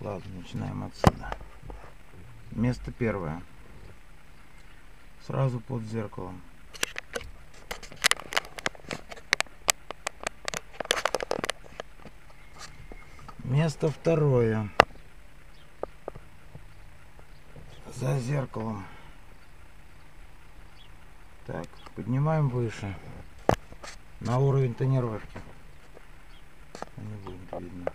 Ладно, начинаем отсюда. Место первое. Сразу под зеркалом. Место второе. За зеркалом. Так, поднимаем выше. На уровень тонировки. Не будет видно.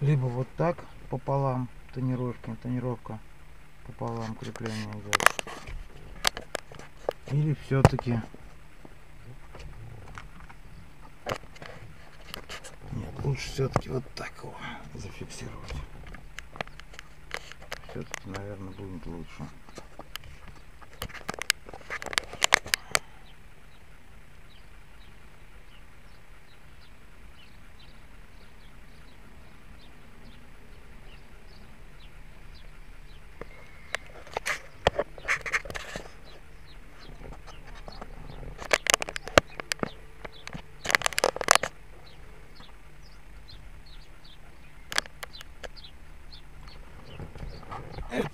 Либо вот так пополам тонировки, тонировка пополам крепление идет. Или все-таки нет, лучше все-таки вот так его зафиксировать. Все-таки, наверное, будет лучше.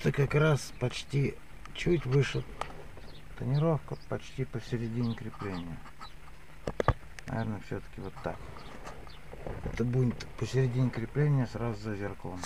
Это как раз почти чуть выше тонировка, почти посередине крепления. Наверное, все-таки вот так. Это будет посередине крепления сразу за зеркалом.